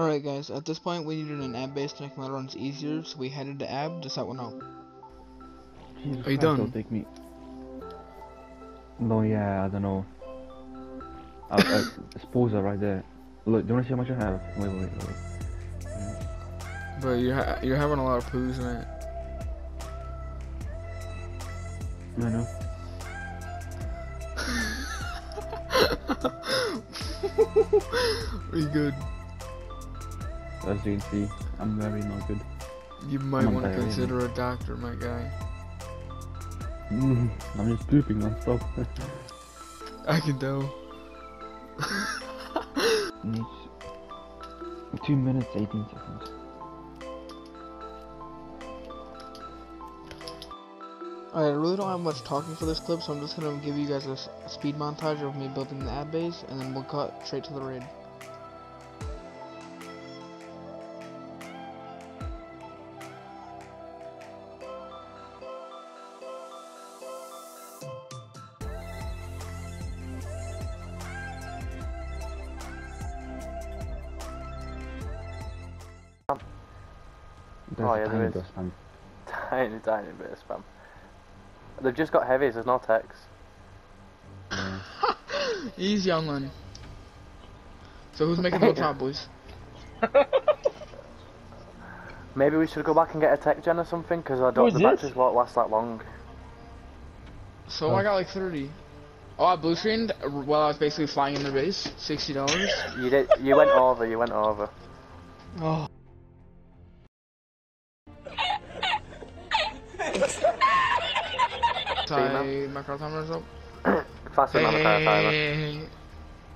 Alright guys, at this point we needed an ab base to make my runs easier, so we headed to ab to set one up. Jesus Are you Christ, done? It'll take me. No, yeah, I don't know. I, I, suppose are right there. Look, do you wanna see how much I have? Wait, wait, wait. But you're ha you're having a lot of poos in it. I know. Are you good? As you can see, I'm very not good. You might want to consider a doctor, my guy. Mm, I'm just pooping non-stop. I can tell. Needs two minutes, 18 seconds. Alright, I really don't have much talking for this clip, so I'm just gonna give you guys a speed montage of me building the ab base, and then we'll cut straight to the raid. There's Oh, a yeah, tiny there is. bit of spam. Tiny, tiny bit of spam. They've just got heavies, there's no techs. Yeah. Easy online. So who's making the top, boys? Maybe we should go back and get a tech gen or something, because I don't, the this? batteries won't last that long. So I got like 30. Oh, I blue screened while I was basically flying in their base. $60. You did, you went over, you went over. Oh. Sorry, my car timer's up. Faster Hey, than hey, a car hey, timer. hey, hey.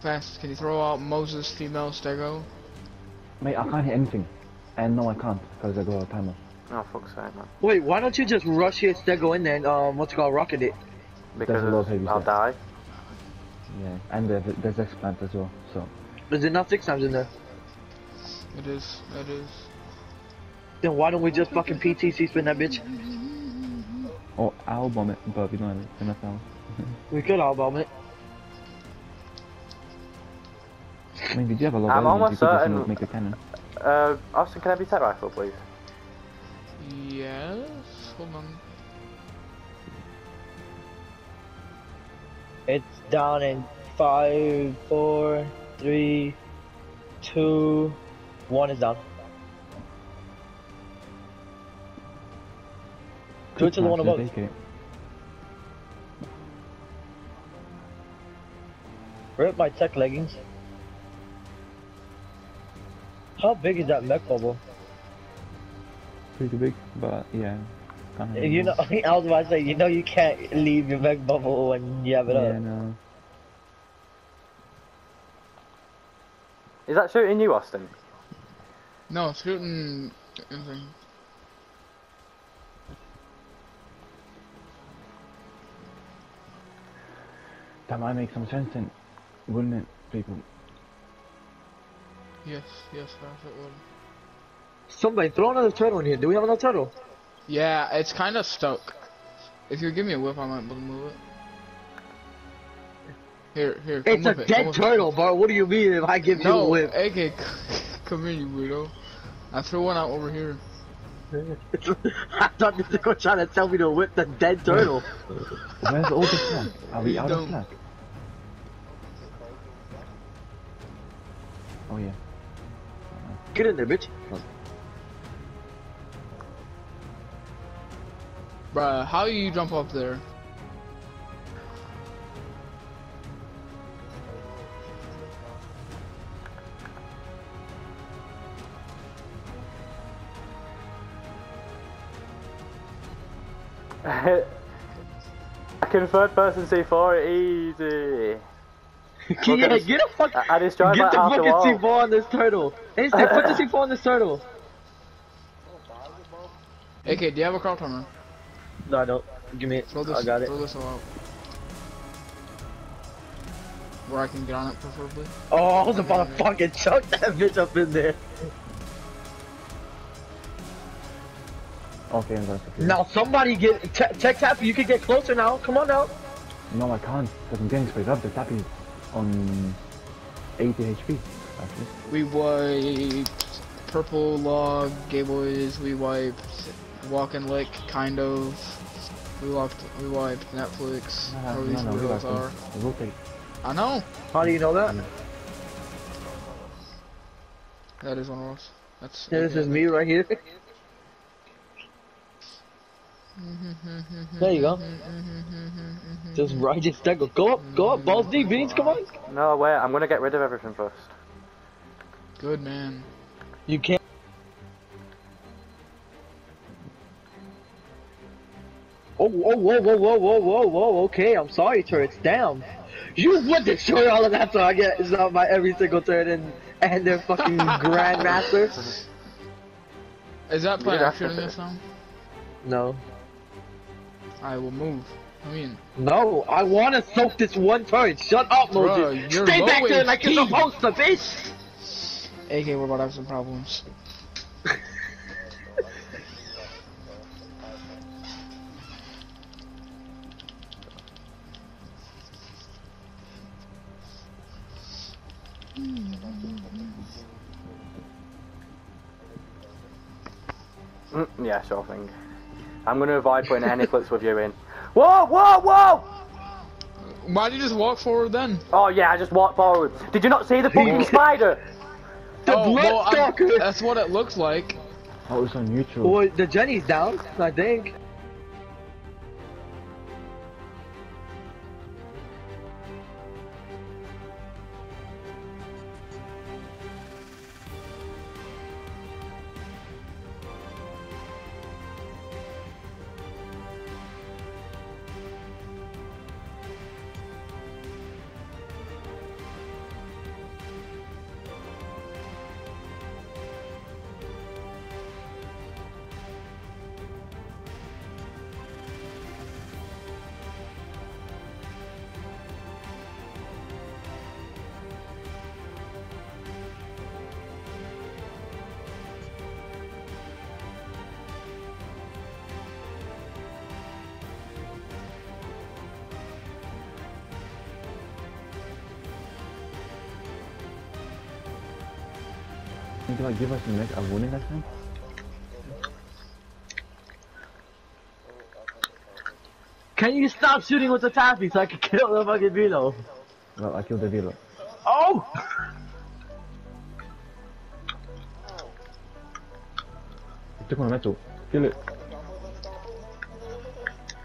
Fast, can you throw out Moses female stego? Mate, I can't hit anything. And no, I can't, because I got a timer. Oh, fuck's sake, man. Wait, why don't you just rush it, Stego in there and, um, what's it called, rocket it? Because a lot of heavy I'll stuff. die. Yeah, and there's, there's X plant as well, so. There's enough six times in there. It is, it is. Then why don't we just fucking PTC spin that bitch? Oh, I'll bomb it, but we don't have enough now. We could all bomb it. I mean, did you have a lot I'm of elements? You almost could just make a cannon. Uh, Austin, can I have your tech rifle, please? Yes, hold on. It's down in five, four, three, two, one is down. Do it to the one Just above. take it. Rip my tech leggings. How big is that mech bubble? Pretty big, but yeah. Can't You know. I was about to say, you know, you can't leave your mech bubble when you have it Yeah, up. no. Is that shooting you, Austin? No, it's shooting That might make some sense then, wouldn't it, people? Yes, yes, fast it would. Somebody throw another turtle in here. Do we have another turtle? Yeah, it's kind of stuck. If you give me a whip, I might be able to move it. Here, here, come It's a it, dead with it. turtle, bro. What do you mean if I give you a No, whip? AK, come here, you weirdo. I threw one out over here. I thought this was trying to tell me to whip the dead turtle. Where's all the slack? Are we You out don't. of slack? Oh yeah. Get in there, bitch. Bruh, how you jump up there? I can third person C4 easy. Get, at yeah, this- get a fuck. I, I destroyed Get like the half the fucking. C4 on this turtle. Instant, put the C4 on this turtle. AK, do you have a car timer? No, I don't. Give me it. Throw this, I got it. throw this all out. Where I can get on it, preferably. Oh, I was about to fucking chuck that bitch up in there. Okay, I'm gonna secure. Now somebody get te tech tap. You can get closer now. Come on now. No, I can't, because I'm getting sprayed up. The tap is on 80 HP. Actually. We wiped Purple Log, Gay Boys, we wiped Walk and Lick, kind of. We wiped, we wiped Netflix, No, however no, these no, we videos got are. them. Rotate. I know! How do you know that? That is one of us. That's Yeah, this is me right here. There you go. Just right, just go. Go up, go up, balls deep, beans, come on. No, wait, I'm gonna get rid of everything first. Good man. You can't. Oh, whoa, whoa, whoa, whoa, whoa, whoa, whoa, okay, I'm sorry, turrets, down. You would destroy all of that so I get it's not my every single turret and, and their fucking grandmaster. Is that plan did have action in this now? No. I will move. I mean, No, I wanna soak this one turret. Shut up, Bruh, Moses. you're Stay back there like you're HP. supposed to, bitch. AK, we're about to have some problems. Mm, yeah, sure thing. I'm gonna avoid putting any clips with you in. Whoa, whoa, whoa! Why did you just walk forward then? Oh yeah, I just walked forward. Did you not see the fucking spider? The oh, well, I'm- that's what it looks like. Oh, it's on neutral. Well, the Jenny's down, I think. Think like give us a next a warning next time? Can you stop shooting with the taffy so I can kill the fucking Velo? Well, I killed the velo. Oh! Took my metal. Kill it.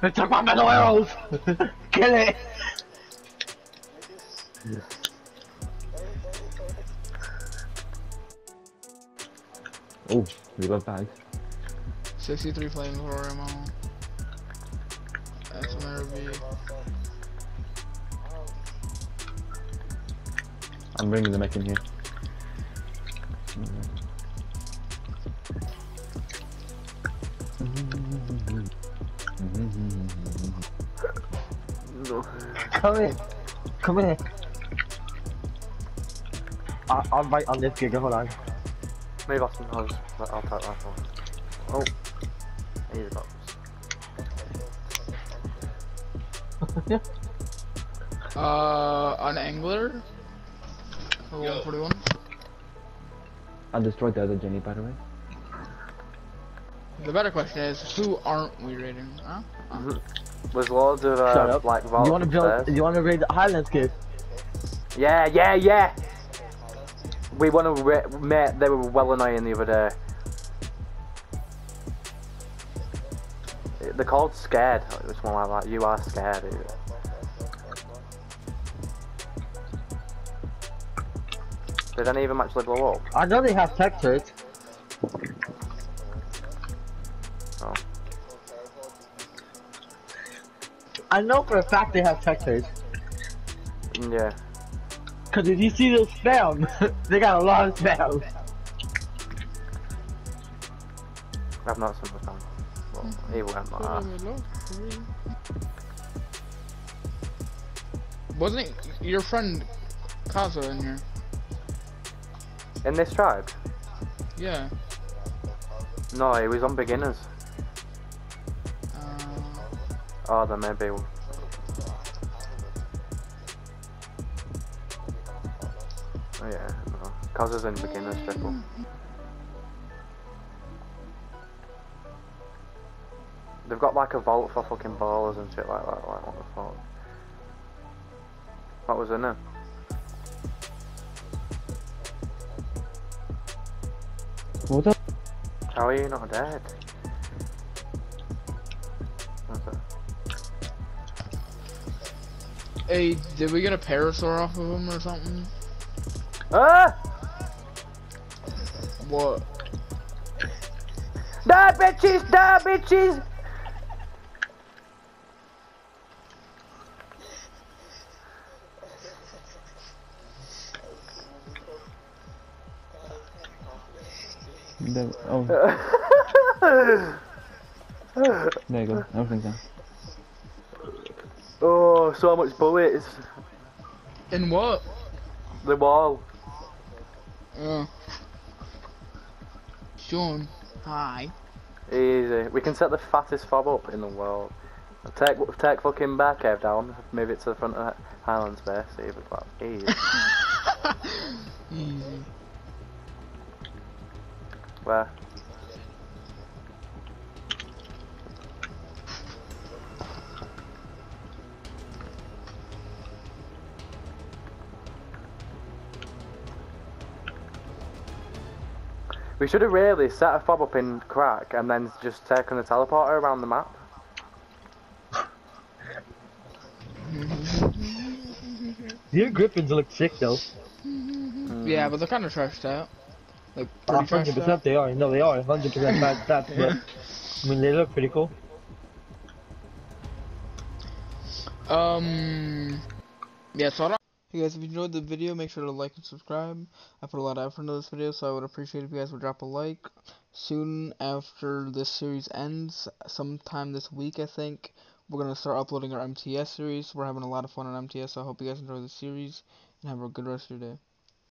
They took my metal arrows! Kill it! Oh, we got bags. 63 flamethrower ammo. SMRV. I'm bringing the mech in here. No. Come here. Come here. I I'll bite on this gig, hold on. Move Austin, I'll, just, I'll take that one. Oh. Easy box. Uh, an angler. A 141. I destroyed the other Jenny, by the way. The better question is, who aren't we raiding? Huh? There's loads of Shut uh, up. like You wanna build, upstairs. you wanna raid the Highlands cave? Yeah, yeah, yeah. We want to re- mate. They were well annoying the other day. They're called scared. It's more like that. You are scared. Did any of them actually blow up? I know they have tech turrets. Oh. I know for a fact they have tech turrets. Yeah. Cause if you see those spam, they got a lot of spam. I'm not seen this one. Well, he went like that. Wasn't it your friend Kaza in here? In this tribe? Yeah. No, he was on beginners. Uh, Oh, then maybe. Oh yeah. No. Causes in beginners triple. They've got like a vault for fucking ballers and shit like that. Like what the fuck? What was in there? What up? How are you not dead? What's that? Hey, did we get a parasaur off of him or something? Ah! What? Die bitches! Die bitches! There, oh, there you go. Everything's down. oh, so much bullets. In what? The wall. Uh. Sean, hi. Easy. We can set the fattest fob up in the world. Take take fucking Bear Cave down, move it to the front of Highland Space, see if it's like easy. Easy. Where? We should have really set a fob up in crack and then just taken the teleporter around the map. Your griffins look sick though. Yeah, but they're kind of trashed out. Like, A pretty hundred trashed out. percent they are. No, they are. Hundred percent bad stats, but I mean they look pretty cool. Um, yeah, so I don't. Hey guys, if you enjoyed the video, make sure to like and subscribe. I put a lot of effort into this video, so I would appreciate if you guys would drop a like. Soon after this series ends, sometime this week, I think, we're gonna start uploading our MTS series. We're having a lot of fun on MTS, so I hope you guys enjoy the series and have a good rest of your day.